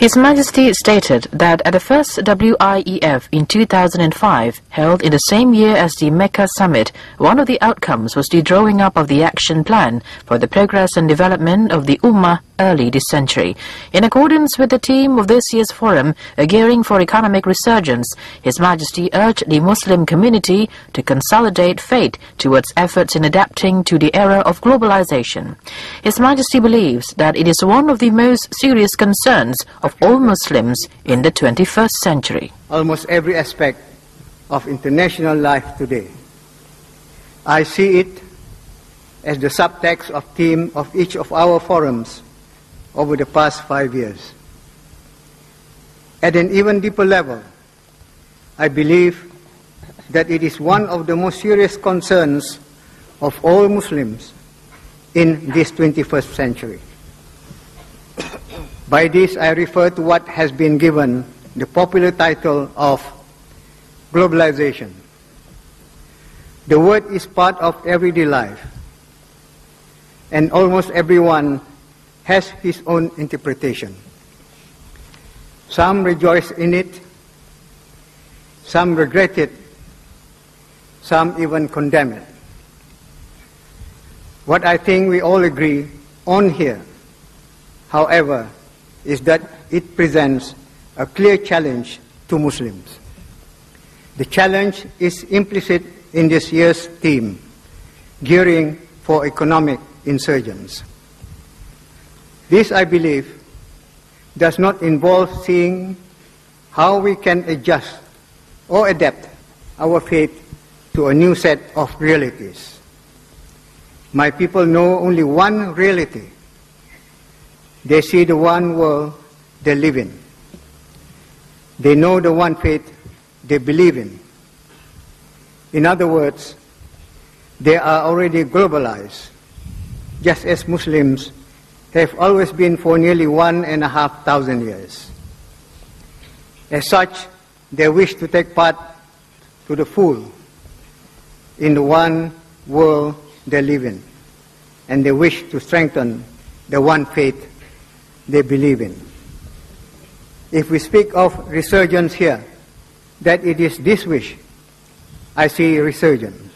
His Majesty stated that at the first WIEF in 2005, held in the same year as the Mecca summit, one of the outcomes was the drawing up of the action plan for the progress and development of the Ummah early this century. In accordance with the theme of this year's forum, a gearing for economic resurgence, His Majesty urged the Muslim community to consolidate faith towards efforts in adapting to the era of globalization. His Majesty believes that it is one of the most serious concerns of all Muslims in the 21st century. Almost every aspect of international life today. I see it as the subtext of theme of each of our forums over the past five years. At an even deeper level, I believe that it is one of the most serious concerns of all Muslims in this 21st century. By this, I refer to what has been given the popular title of globalization. The word is part of everyday life, and almost everyone has his own interpretation. Some rejoice in it, some regret it, some even condemn it. What I think we all agree on here, however, is that it presents a clear challenge to Muslims. The challenge is implicit in this year's theme, gearing for economic insurgence. This, I believe, does not involve seeing how we can adjust or adapt our faith to a new set of realities. My people know only one reality. They see the one world they live in. They know the one faith they believe in. In other words, they are already globalized, just as Muslims have always been for nearly one and a half thousand years. As such, they wish to take part to the full in the one world they live in, and they wish to strengthen the one faith they believe in. If we speak of resurgence here, that it is this wish, I see resurgence.